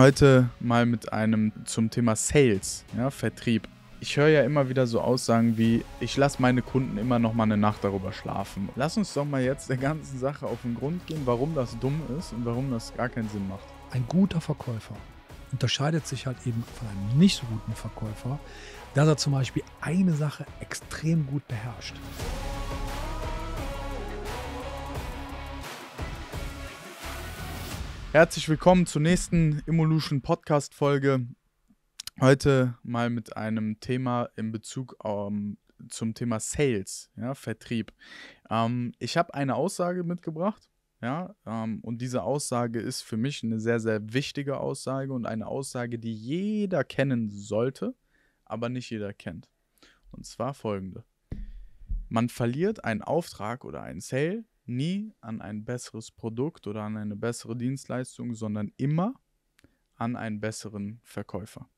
Heute mal mit einem zum Thema Sales, ja, Vertrieb. Ich höre ja immer wieder so Aussagen wie, ich lasse meine Kunden immer noch mal eine Nacht darüber schlafen. Lass uns doch mal jetzt der ganzen Sache auf den Grund gehen, warum das dumm ist und warum das gar keinen Sinn macht. Ein guter Verkäufer unterscheidet sich halt eben von einem nicht so guten Verkäufer, dass er zum Beispiel eine Sache extrem gut beherrscht. Herzlich willkommen zur nächsten Evolution Podcast Folge. Heute mal mit einem Thema in Bezug um, zum Thema Sales, ja, Vertrieb. Ähm, ich habe eine Aussage mitgebracht, ja, ähm, und diese Aussage ist für mich eine sehr, sehr wichtige Aussage und eine Aussage, die jeder kennen sollte, aber nicht jeder kennt. Und zwar folgende. Man verliert einen Auftrag oder einen Sale nie an ein besseres Produkt oder an eine bessere Dienstleistung, sondern immer an einen besseren Verkäufer.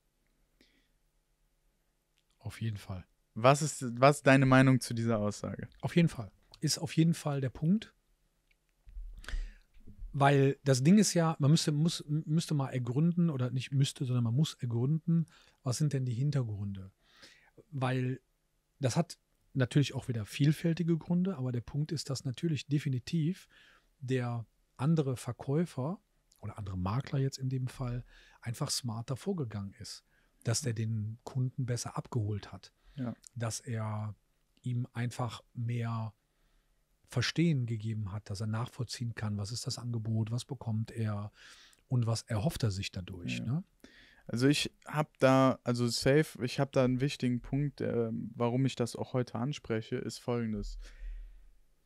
Auf jeden Fall. Was ist, was ist deine Meinung zu dieser Aussage? Auf jeden Fall. Ist auf jeden Fall der Punkt. Weil das Ding ist ja, man müsste, muss, müsste mal ergründen, oder nicht müsste, sondern man muss ergründen, was sind denn die Hintergründe? Weil das hat natürlich auch wieder vielfältige Gründe, aber der Punkt ist, dass natürlich definitiv der andere Verkäufer oder andere Makler jetzt in dem Fall einfach smarter vorgegangen ist, dass der den Kunden besser abgeholt hat, ja. dass er ihm einfach mehr Verstehen gegeben hat, dass er nachvollziehen kann, was ist das Angebot, was bekommt er und was erhofft er sich dadurch. Ja. Ne? Also ich habe da, also safe, ich habe da einen wichtigen Punkt, äh, warum ich das auch heute anspreche, ist folgendes.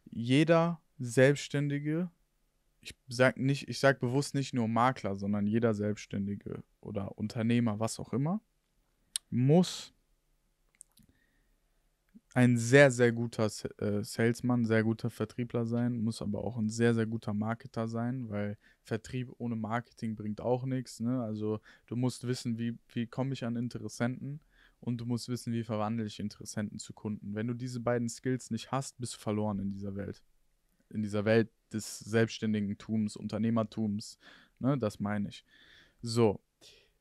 Jeder Selbstständige, ich sage nicht, ich sage bewusst nicht nur Makler, sondern jeder Selbstständige oder Unternehmer, was auch immer, muss ein sehr, sehr guter äh, Salesman, sehr guter Vertriebler sein, muss aber auch ein sehr, sehr guter Marketer sein, weil Vertrieb ohne Marketing bringt auch nichts. Ne? Also du musst wissen, wie, wie komme ich an Interessenten und du musst wissen, wie verwandle ich Interessenten zu Kunden. Wenn du diese beiden Skills nicht hast, bist du verloren in dieser Welt. In dieser Welt des selbstständigen Tums, Unternehmertums. Ne? Das meine ich. So,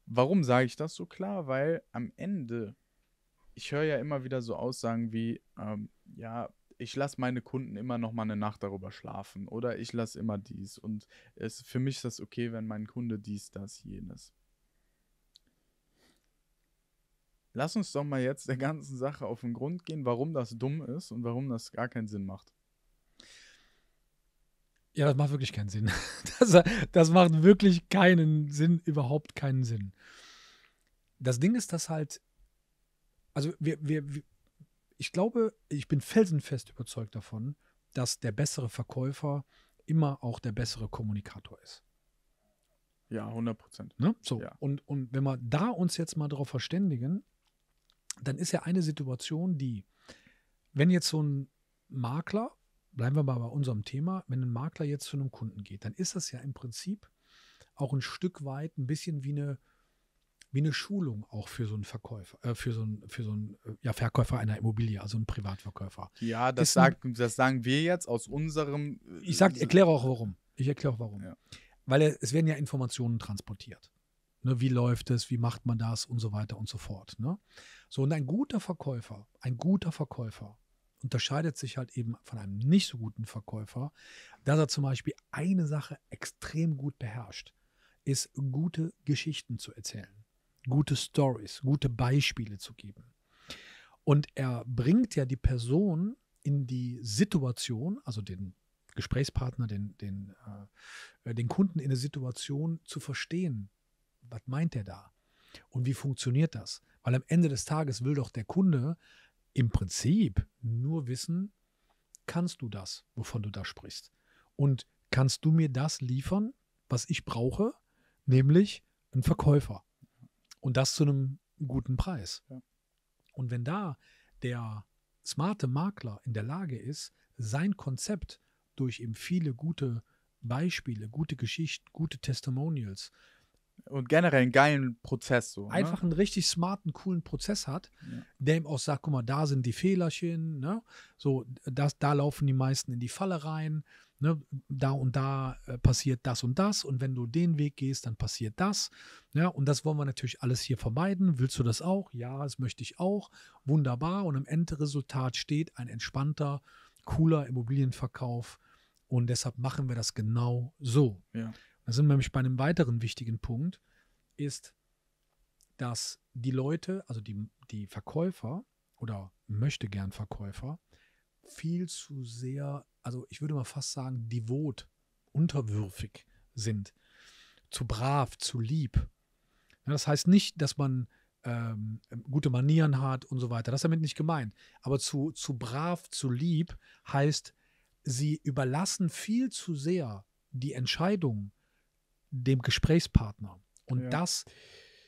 warum sage ich das so klar? Weil am Ende ich höre ja immer wieder so Aussagen wie, ähm, ja, ich lasse meine Kunden immer noch mal eine Nacht darüber schlafen oder ich lasse immer dies und es, für mich ist das okay, wenn mein Kunde dies, das, jenes. Lass uns doch mal jetzt der ganzen Sache auf den Grund gehen, warum das dumm ist und warum das gar keinen Sinn macht. Ja, das macht wirklich keinen Sinn. Das, das macht wirklich keinen Sinn, überhaupt keinen Sinn. Das Ding ist, dass halt also wir, wir, ich glaube, ich bin felsenfest überzeugt davon, dass der bessere Verkäufer immer auch der bessere Kommunikator ist. Ja, 100 Prozent. Ne? So, ja. und, und wenn wir da uns jetzt mal darauf verständigen, dann ist ja eine Situation, die, wenn jetzt so ein Makler, bleiben wir mal bei unserem Thema, wenn ein Makler jetzt zu einem Kunden geht, dann ist das ja im Prinzip auch ein Stück weit ein bisschen wie eine wie eine Schulung auch für so einen Verkäufer, äh, für so einen, für so einen äh, ja, Verkäufer einer Immobilie, also einen Privatverkäufer. Ja, das, sagt, das sagen wir jetzt aus unserem. Äh, ich sag, erkläre auch warum. Ich erkläre auch warum. Ja. Weil es werden ja Informationen transportiert. Ne, wie läuft es, wie macht man das und so weiter und so fort. Ne? So, und ein guter Verkäufer, ein guter Verkäufer unterscheidet sich halt eben von einem nicht so guten Verkäufer, dass er zum Beispiel eine Sache extrem gut beherrscht, ist gute Geschichten zu erzählen gute Stories, gute Beispiele zu geben. Und er bringt ja die Person in die Situation, also den Gesprächspartner, den, den, äh, den Kunden in eine Situation zu verstehen, was meint er da und wie funktioniert das? Weil am Ende des Tages will doch der Kunde im Prinzip nur wissen, kannst du das, wovon du da sprichst? Und kannst du mir das liefern, was ich brauche, nämlich ein Verkäufer? Und das zu einem guten Preis. Ja. Und wenn da der smarte Makler in der Lage ist, sein Konzept durch eben viele gute Beispiele, gute Geschichten, gute Testimonials und generell einen geilen Prozess so. Ne? Einfach einen richtig smarten, coolen Prozess hat, ja. der ihm auch sagt, guck mal, da sind die Fehlerchen, ne? So, das, da laufen die meisten in die Falle rein, ne, da und da äh, passiert das und das und wenn du den Weg gehst, dann passiert das. Ja, und das wollen wir natürlich alles hier vermeiden. Willst du das auch? Ja, das möchte ich auch. Wunderbar. Und im Endresultat steht ein entspannter, cooler Immobilienverkauf. Und deshalb machen wir das genau so. Ja. Da sind wir nämlich bei einem weiteren wichtigen Punkt, ist, dass die Leute, also die, die Verkäufer oder möchte gern Verkäufer, viel zu sehr, also ich würde mal fast sagen, devot, unterwürfig sind. Zu brav, zu lieb. Ja, das heißt nicht, dass man ähm, gute Manieren hat und so weiter. Das ist damit nicht gemeint. Aber zu, zu brav, zu lieb heißt, sie überlassen viel zu sehr die Entscheidung dem Gesprächspartner. Und ja. das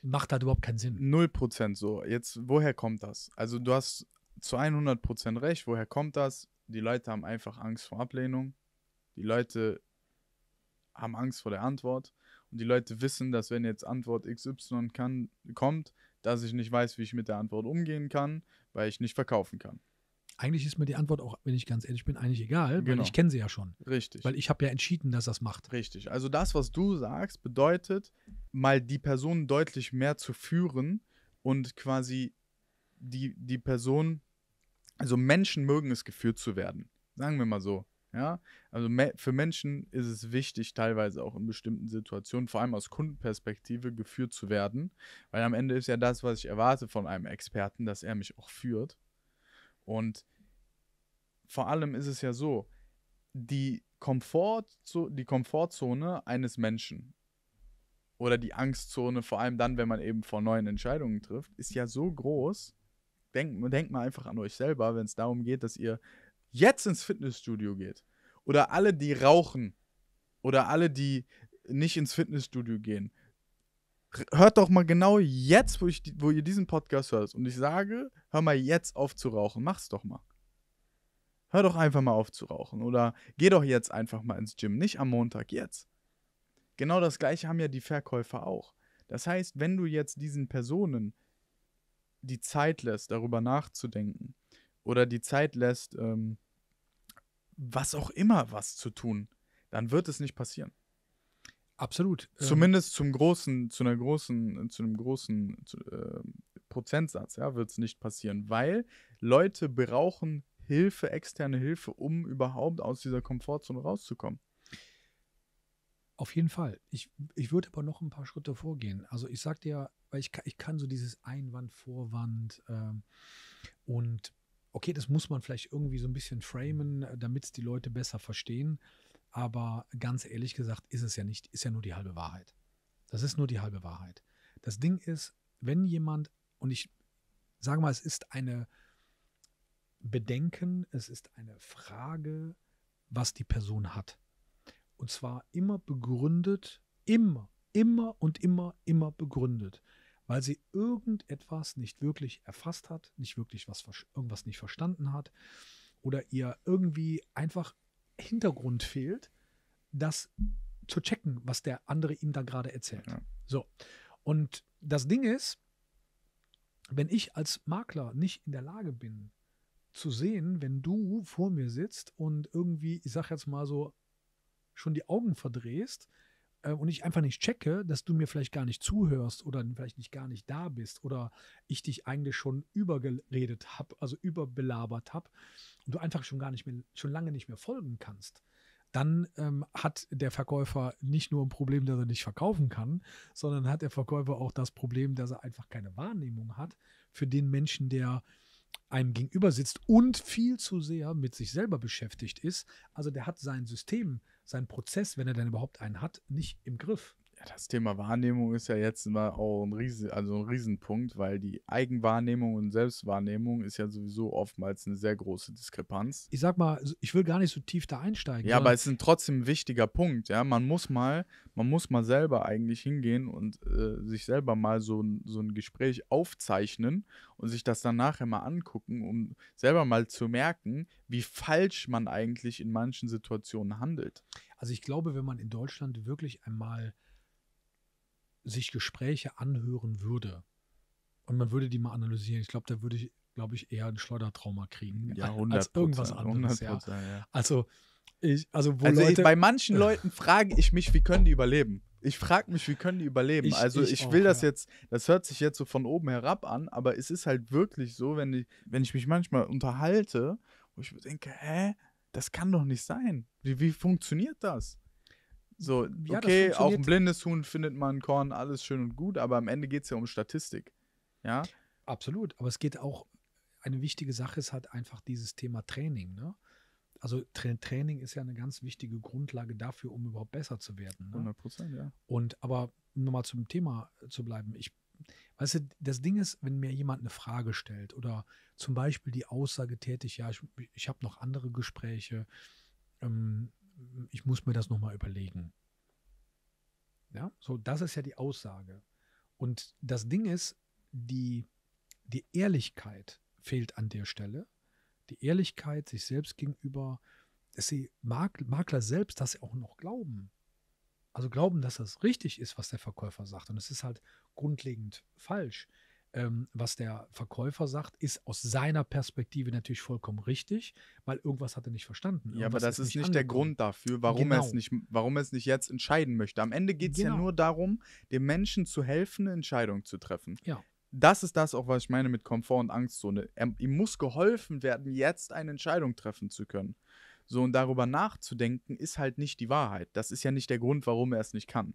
macht halt überhaupt keinen Sinn. Null Prozent so. Jetzt, woher kommt das? Also du hast zu 100 Prozent recht. Woher kommt das? Die Leute haben einfach Angst vor Ablehnung. Die Leute haben Angst vor der Antwort. Und die Leute wissen, dass wenn jetzt Antwort XY kann, kommt, dass ich nicht weiß, wie ich mit der Antwort umgehen kann, weil ich nicht verkaufen kann. Eigentlich ist mir die Antwort auch, wenn ich ganz ehrlich bin, eigentlich egal, genau. weil ich kenne sie ja schon. Richtig. Weil ich habe ja entschieden, dass das macht. Richtig. Also das, was du sagst, bedeutet, mal die Person deutlich mehr zu führen und quasi die, die Person, also Menschen mögen es geführt zu werden. Sagen wir mal so. Ja, also für Menschen ist es wichtig, teilweise auch in bestimmten Situationen, vor allem aus Kundenperspektive, geführt zu werden, weil am Ende ist ja das, was ich erwarte von einem Experten, dass er mich auch führt. Und vor allem ist es ja so, die, Komfort, die Komfortzone eines Menschen oder die Angstzone, vor allem dann, wenn man eben vor neuen Entscheidungen trifft, ist ja so groß. Denkt, denkt mal einfach an euch selber, wenn es darum geht, dass ihr jetzt ins Fitnessstudio geht. Oder alle, die rauchen. Oder alle, die nicht ins Fitnessstudio gehen hört doch mal genau jetzt, wo, ich, wo ihr diesen Podcast hört. Und ich sage, hör mal jetzt auf zu rauchen. Mach's doch mal. Hör doch einfach mal auf zu rauchen. Oder geh doch jetzt einfach mal ins Gym. Nicht am Montag, jetzt. Genau das gleiche haben ja die Verkäufer auch. Das heißt, wenn du jetzt diesen Personen die Zeit lässt, darüber nachzudenken, oder die Zeit lässt, ähm, was auch immer was zu tun, dann wird es nicht passieren. Absolut. Zumindest zum großen, zu einer großen, zu einem großen zu, äh, Prozentsatz, ja, wird es nicht passieren, weil Leute brauchen Hilfe, externe Hilfe, um überhaupt aus dieser Komfortzone rauszukommen. Auf jeden Fall. Ich, ich würde aber noch ein paar Schritte vorgehen. Also ich sagte ja, weil ich, ich kann so dieses Einwand, Vorwand ähm, und okay, das muss man vielleicht irgendwie so ein bisschen framen, damit es die Leute besser verstehen. Aber ganz ehrlich gesagt ist es ja nicht, ist ja nur die halbe Wahrheit. Das ist nur die halbe Wahrheit. Das Ding ist, wenn jemand, und ich sage mal, es ist eine Bedenken, es ist eine Frage, was die Person hat. Und zwar immer begründet, immer, immer und immer, immer begründet, weil sie irgendetwas nicht wirklich erfasst hat, nicht wirklich was, irgendwas nicht verstanden hat oder ihr irgendwie einfach Hintergrund fehlt, das zu checken, was der andere ihm da gerade erzählt. Ja. So. Und das Ding ist, wenn ich als Makler nicht in der Lage bin, zu sehen, wenn du vor mir sitzt und irgendwie, ich sag jetzt mal so, schon die Augen verdrehst äh, und ich einfach nicht checke, dass du mir vielleicht gar nicht zuhörst oder vielleicht nicht gar nicht da bist oder ich dich eigentlich schon übergeredet habe, also überbelabert habe und du einfach schon gar nicht mehr, schon lange nicht mehr folgen kannst, dann ähm, hat der Verkäufer nicht nur ein Problem, dass er nicht verkaufen kann, sondern hat der Verkäufer auch das Problem, dass er einfach keine Wahrnehmung hat für den Menschen, der einem gegenüber sitzt und viel zu sehr mit sich selber beschäftigt ist. Also der hat sein System, seinen Prozess, wenn er denn überhaupt einen hat, nicht im Griff. Das Thema Wahrnehmung ist ja jetzt immer auch ein, Riesen, also ein Riesenpunkt, weil die Eigenwahrnehmung und Selbstwahrnehmung ist ja sowieso oftmals eine sehr große Diskrepanz. Ich sag mal, ich will gar nicht so tief da einsteigen. Ja, aber es ist trotzdem ein wichtiger Punkt, ja. Man muss mal, man muss mal selber eigentlich hingehen und äh, sich selber mal so, so ein Gespräch aufzeichnen und sich das dann nachher mal angucken, um selber mal zu merken, wie falsch man eigentlich in manchen Situationen handelt. Also ich glaube, wenn man in Deutschland wirklich einmal sich Gespräche anhören würde und man würde die mal analysieren, ich glaube, da würde ich, glaube ich, eher ein Schleudertrauma kriegen ja, 100 als irgendwas anderes. Ja. ja. Also Ich, also, wo Also Leute, ich, bei manchen Leuten frage ich mich, wie können die überleben? Ich frage mich, wie können die überleben? Ich- also ich ich, auch, will das ja. jetzt, das hört sich jetzt so von oben herab an, aber es ist halt wirklich so, wenn ich, wenn ich mich manchmal unterhalte, wo ich mir denke, hä, das kann doch nicht sein. Wie, wie funktioniert das? So, Ja, okay, auch ein blindes Huhn findet man Korn, alles schön und gut, aber am Ende geht es ja um Statistik. Ja, Absolut, aber es geht auch, eine wichtige Sache ist halt einfach dieses Thema Training. Ne? Also Tra Training ist ja eine ganz wichtige Grundlage dafür, um überhaupt besser zu werden. Ne? 100 Prozent, ja. Und aber um nochmal zum Thema zu bleiben, ich, weißt du, das Ding ist, wenn mir jemand eine Frage stellt oder zum Beispiel die Aussage tätig, ja, ich, ich habe noch andere Gespräche, ähm, ich muss mir das nochmal überlegen. Ja, so, das ist ja die Aussage. Und das Ding ist, die, die Ehrlichkeit fehlt an der Stelle. Die Ehrlichkeit sich selbst gegenüber, dass Mak Makler selbst das auch noch glauben. Also glauben, dass das richtig ist, was der Verkäufer sagt. Und es ist halt grundlegend falsch. Ähm, was der Verkäufer sagt, ist aus seiner Perspektive natürlich vollkommen richtig, weil irgendwas hat er nicht verstanden. Ja, aber Irgendwas das ist nicht der angekommen. Grund dafür, warum er es Genau. nicht, warum er es nicht jetzt entscheiden möchte. Am Ende geht es ja Genau. nur darum, dem Menschen zu helfen, eine Entscheidung zu treffen. Ja. Das ist das auch, was ich meine mit Komfort- und Angstzone. Er, ihm muss geholfen werden, jetzt eine Entscheidung treffen zu können. So, und darüber nachzudenken, ist halt nicht die Wahrheit. Das ist ja nicht der Grund, warum er es nicht kann.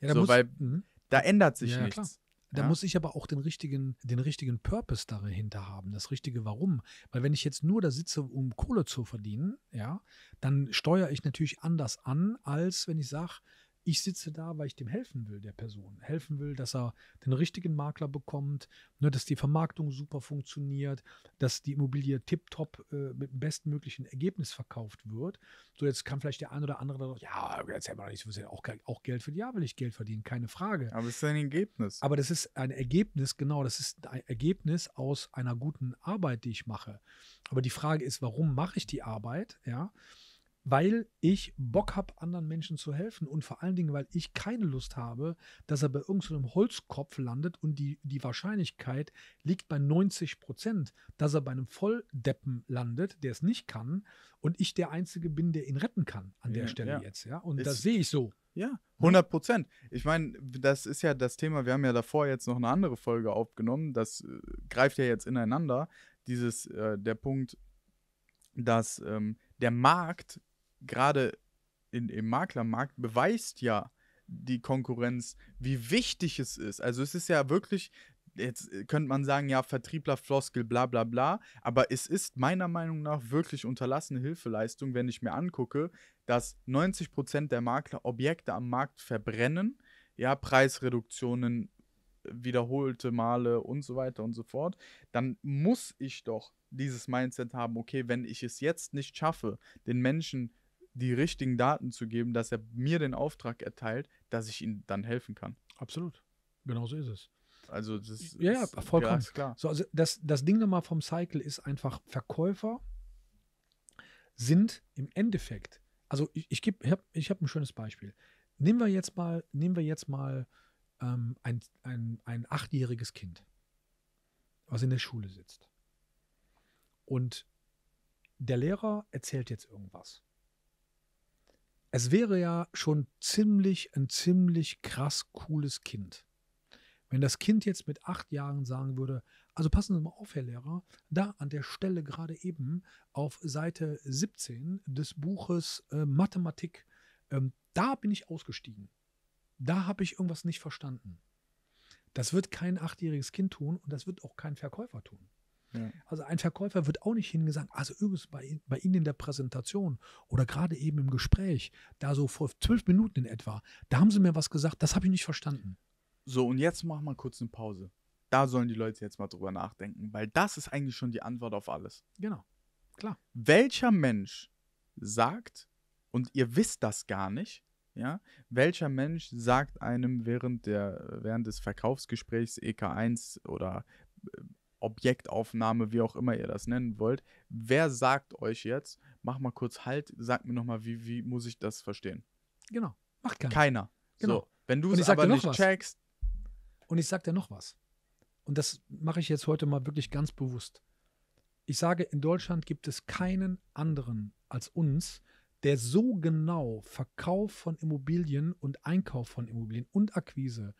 Ja, so, muss, weil Mhm. Da ändert sich Ja, ja, nichts. Da Ja? muss ich aber auch den richtigen, den richtigen Purpose dahinter haben, das richtige Warum. Weil wenn ich jetzt nur da sitze, um Kohle zu verdienen, ja, dann steuere ich natürlich anders an, als wenn ich sage, ich sitze da, weil ich dem helfen will, der Person. Helfen will, dass er den richtigen Makler bekommt, ne, dass die Vermarktung super funktioniert, dass die Immobilie tiptop äh, mit dem bestmöglichen Ergebnis verkauft wird. So, jetzt kann vielleicht der ein oder andere sagen, ja, erzähl mal nicht, du willst ja auch, auch Geld verdienen. Ja, will ich Geld verdienen, keine Frage. Aber es ist ein Ergebnis. Aber das ist ein Ergebnis, genau, das ist ein Ergebnis aus einer guten Arbeit, die ich mache. Aber die Frage ist, warum mache ich die Arbeit? Ja, weil ich Bock habe, anderen Menschen zu helfen und vor allen Dingen, weil ich keine Lust habe, dass er bei irgendeinem Holzkopf landet und die, die Wahrscheinlichkeit liegt bei 90 Prozent, dass er bei einem Volldeppen landet, der es nicht kann und ich der Einzige bin, der ihn retten kann an der Ja, Stelle ja. jetzt. Ja, und Ist- das sehe ich so. Ja, 100 Prozent. Ich meine, das ist ja das Thema, wir haben ja davor jetzt noch eine andere Folge aufgenommen, das äh, greift ja jetzt ineinander. Dieses, äh, der Punkt, dass ähm, der Markt, gerade im Maklermarkt, beweist ja die Konkurrenz, wie wichtig es ist. Also es ist ja wirklich, jetzt äh, könnte man sagen, ja, Vertriebler, Floskel, bla bla bla, aber es ist meiner Meinung nach wirklich unterlassene Hilfeleistung, wenn ich mir angucke, dass 90% der Makler Objekte am Markt verbrennen, ja, Preisreduktionen, wiederholte Male und so weiter und so fort, dann muss ich doch dieses Mindset haben, okay, wenn ich es jetzt nicht schaffe, den Menschen die richtigen Daten zu geben, dass er mir den Auftrag erteilt, dass ich ihnen dann helfen kann. Absolut. Genau so ist es. Also das Ja, ja, ist vollkommen. klar. So, also das, das Ding nochmal vom Cycle ist einfach, Verkäufer sind im Endeffekt, also ich, ich, geb- ich habe ich hab ein schönes Beispiel. Nehmen wir jetzt mal, nehmen wir jetzt mal ähm, ein, ein, ein achtjähriges Kind, was in der Schule sitzt. Und der Lehrer erzählt jetzt irgendwas. Es wäre ja schon ziemlich, ein ziemlich krass cooles Kind. Wenn das Kind jetzt mit acht Jahren sagen würde, also passen Sie mal auf, Herr Lehrer, da an der Stelle gerade eben auf Seite 17 des Buches äh, Mathematik, ähm, da bin ich ausgestiegen. Da habe ich irgendwas nicht verstanden. Das wird kein achtjähriges Kind tun und das wird auch kein Verkäufer tun. Ja. Also ein Verkäufer wird auch nicht hingesagt, also übrigens bei, bei Ihnen in der Präsentation oder gerade eben im Gespräch, da so vor zwölf Minuten in etwa, da haben Sie mir was gesagt, das habe ich nicht verstanden. So, und jetzt machen wir kurz eine Pause. Da sollen die Leute jetzt mal drüber nachdenken, weil das ist eigentlich schon die Antwort auf alles. Genau, klar. Welcher Mensch sagt, und ihr wisst das gar nicht, ja, welcher Mensch sagt einem während, der, während des Verkaufsgesprächs EK1 oder äh, Objektaufnahme, wie auch immer ihr das nennen wollt, wer sagt euch jetzt, mach mal kurz Halt, sag mir nochmal, wie, wie muss ich das verstehen? Genau, macht keiner. Keiner. Genau. So, wenn du es sag aber noch nicht was. checkst, Und ich sage dir noch was. Und das mache ich jetzt heute mal wirklich ganz bewusst. Ich sage, in Deutschland gibt es keinen anderen als uns, der so genau Verkauf von Immobilien und Einkauf von Immobilien und Akquise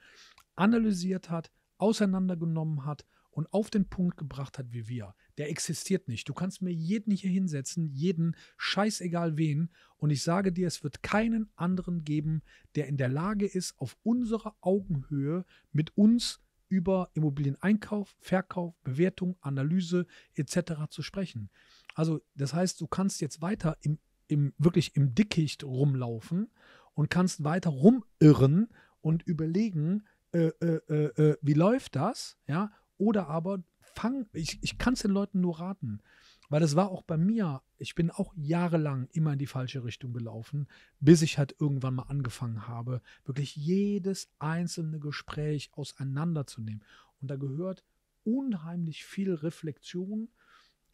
analysiert hat, auseinandergenommen hat und auf den Punkt gebracht hat wie wir, der existiert nicht. Du kannst mir jeden hier hinsetzen, jeden, scheißegal wen, und ich sage dir, es wird keinen anderen geben, der in der Lage ist, auf unserer Augenhöhe mit uns über Immobilieneinkauf, Verkauf, Bewertung, Analyse etc. zu sprechen. Also das heißt, du kannst jetzt weiter im, im wirklich im Dickicht rumlaufen und kannst weiter rumirren und überlegen, äh, äh, äh, äh wie läuft das, ja, oder aber fang, ich, ich kann es den Leuten nur raten, weil das war auch bei mir, ich bin auch jahrelang immer in die falsche Richtung gelaufen, bis ich halt irgendwann mal angefangen habe, wirklich jedes einzelne Gespräch auseinanderzunehmen. Und da gehört unheimlich viel Reflexion,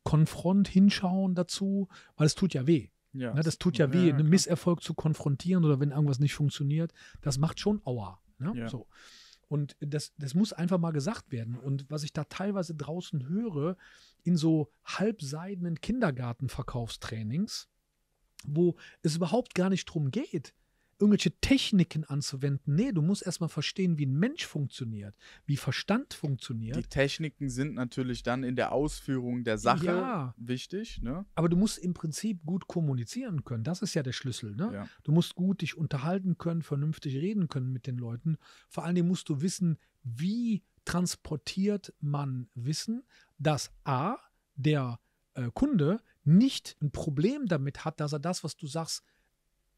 Konfront, Hinschauen dazu, weil es tut ja weh. Ja. Ne, das tut ja weh, ja, einen Misserfolg zu konfrontieren oder wenn irgendwas nicht funktioniert, das macht schon Aua. Ne? Ja. So. Und das, das muss einfach mal gesagt werden. Und was ich da teilweise draußen höre, in so halbseidenen Kindergartenverkaufstrainings, wo es überhaupt gar nicht darum geht, irgendwelche Techniken anzuwenden. Nee, du musst erstmal verstehen, wie ein Mensch funktioniert, wie Verstand funktioniert. Die Techniken sind natürlich dann in der Ausführung der Sache ja, wichtig. Ne? Aber du musst im Prinzip gut kommunizieren können. Das ist ja der Schlüssel. Ne? Ja. Du musst gut dich unterhalten können, vernünftig reden können mit den Leuten. Vor allen Dingen musst du wissen, wie transportiert man Wissen, dass A, der äh, Kunde nicht ein Problem damit hat, dass er das, was du sagst,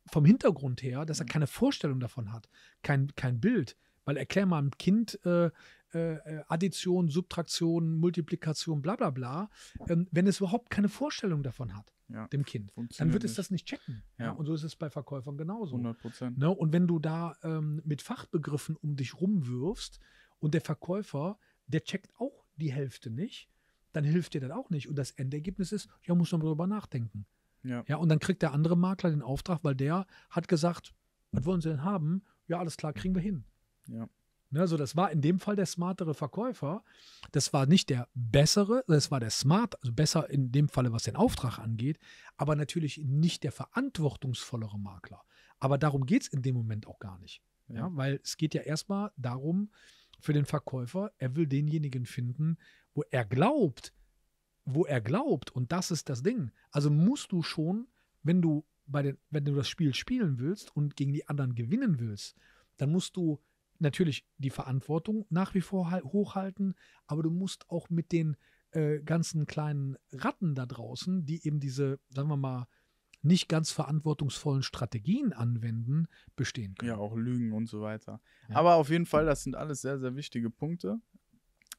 vom Hintergrund her, dass er mhm. keine Vorstellung davon hat, kein, kein Bild. Weil erklär mal einem Kind äh, äh, Addition, Subtraktion, Multiplikation, bla bla bla, ähm, wenn es überhaupt keine Vorstellung davon hat, ja, dem Kind, dann wird es das nicht checken. Ja. ja. Und so ist es bei Verkäufern genauso. 100 Prozent. Ne? Und wenn du da ähm, mit Fachbegriffen um dich rumwirfst und der Verkäufer, der checkt auch die Hälfte nicht, dann hilft dir das auch nicht. Und das Endergebnis ist, ja, muss man darüber nachdenken. Ja. ja, und dann kriegt der andere Makler den Auftrag, weil der hat gesagt, was wollen Sie denn haben? Ja, alles klar, kriegen wir hin. Ja. Ne, also das war in dem Fall der smartere Verkäufer. Das war nicht der bessere, das war der smart, also besser in dem Falle, was den Auftrag angeht, aber natürlich nicht der verantwortungsvollere Makler. Aber darum geht es in dem Moment auch gar nicht. Ja. ja, weil es geht ja erstmal darum, für den Verkäufer, er will denjenigen finden, wo er glaubt, wo er glaubt. Und das ist das Ding. Also musst du schon, wenn du bei den, wenn du das Spiel spielen willst und gegen die anderen gewinnen willst, dann musst du natürlich die Verantwortung nach wie vor hochhalten, aber du musst auch mit den äh, ganzen kleinen Ratten da draußen, die eben diese, sagen wir mal, nicht ganz verantwortungsvollen Strategien anwenden, bestehen können. Ja, auch Lügen und so weiter. Ja. Aber auf jeden Fall, das sind alles sehr, sehr wichtige Punkte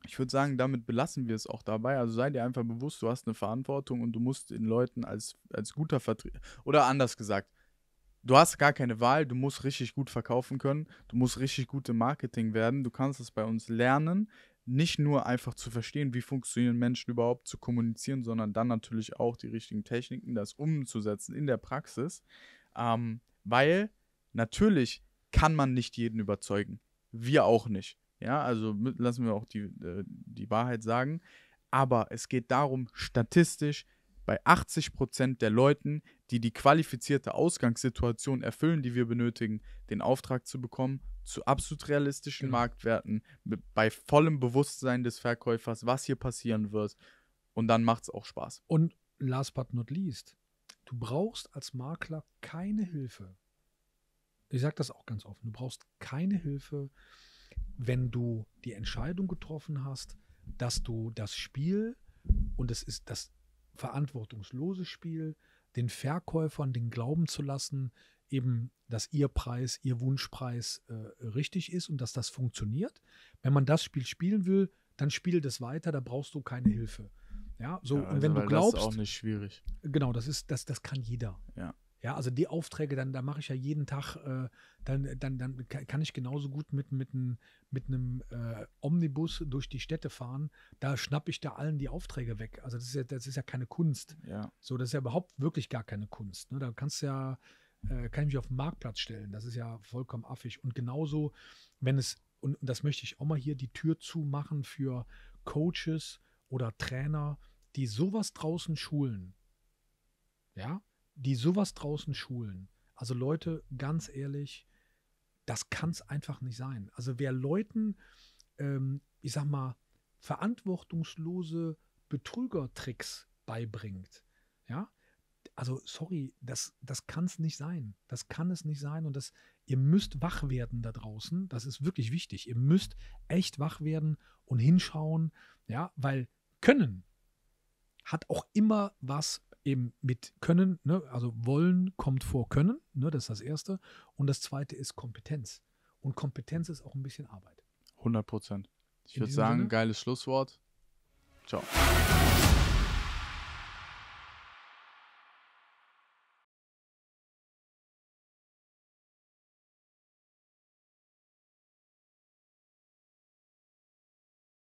ich würde sagen, damit belassen wir es auch dabei. Also sei dir einfach bewusst, du hast eine Verantwortung und du musst den Leuten als, als guter Vertreter, oder anders gesagt, du hast gar keine Wahl, du musst richtig gut verkaufen können, du musst richtig gut im Marketing werden, du kannst es bei uns lernen, nicht nur einfach zu verstehen, wie funktionieren Menschen überhaupt zu kommunizieren, sondern dann natürlich auch die richtigen Techniken, das umzusetzen in der Praxis, ähm, weil natürlich kann man nicht jeden überzeugen. Wir auch nicht. Ja, also lassen wir auch die, äh, die Wahrheit sagen. Aber es geht darum, statistisch bei 80 Prozent der Leuten, die die qualifizierte Ausgangssituation erfüllen, die wir benötigen, den Auftrag zu bekommen, zu absolut realistischen genau. Marktwerten, bei vollem Bewusstsein des Verkäufers, was hier passieren wird. Und dann macht es auch Spaß. Und last but not least, du brauchst als Makler keine Hilfe. Ich sage das auch ganz offen. Du brauchst keine Hilfe wenn du die Entscheidung getroffen hast, dass du das Spiel, und es ist das verantwortungslose Spiel, den Verkäufern den Glauben zu lassen, eben, dass ihr Preis, ihr Wunschpreis äh, richtig ist und dass das funktioniert. Wenn man das Spiel spielen will, dann spiel das weiter, da brauchst du keine Hilfe. Ja, so, ja, also und wenn du glaubst. Das ist auch nicht schwierig. Genau, das ist, das, das kann jeder. Ja. Ja, also die Aufträge, dann, da mache ich ja jeden Tag, äh, dann, dann, dann kann ich genauso gut mit, mit, ein, mit einem äh, Omnibus durch die Städte fahren. Da schnappe ich da allen die Aufträge weg. Also das ist ja, das ist ja keine Kunst. Ja. So, das ist ja überhaupt wirklich gar keine Kunst. Ne? Da kannst du ja, äh, kann ich mich auf den Marktplatz stellen. Das ist ja vollkommen affig. Und genauso, wenn es, und, und das möchte ich auch mal hier die Tür zumachen für Coaches oder Trainer, die sowas draußen schulen. Ja, die sowas draußen schulen. Also Leute, ganz ehrlich, das kann es einfach nicht sein. Also wer Leuten, ähm, ich sag mal, verantwortungslose Betrügertricks beibringt, ja, also sorry, das, das kann es nicht sein. Das kann es nicht sein. Und das, ihr müsst wach werden da draußen. Das ist wirklich wichtig. Ihr müsst echt wach werden und hinschauen, ja, weil Können hat auch immer was eben mit Können, ne? also Wollen kommt vor Können, ne? das ist das Erste. Und das Zweite ist Kompetenz. Und Kompetenz ist auch ein bisschen Arbeit. 100 Prozent. Ich würde sagen, Sinne? geiles Schlusswort. Ciao.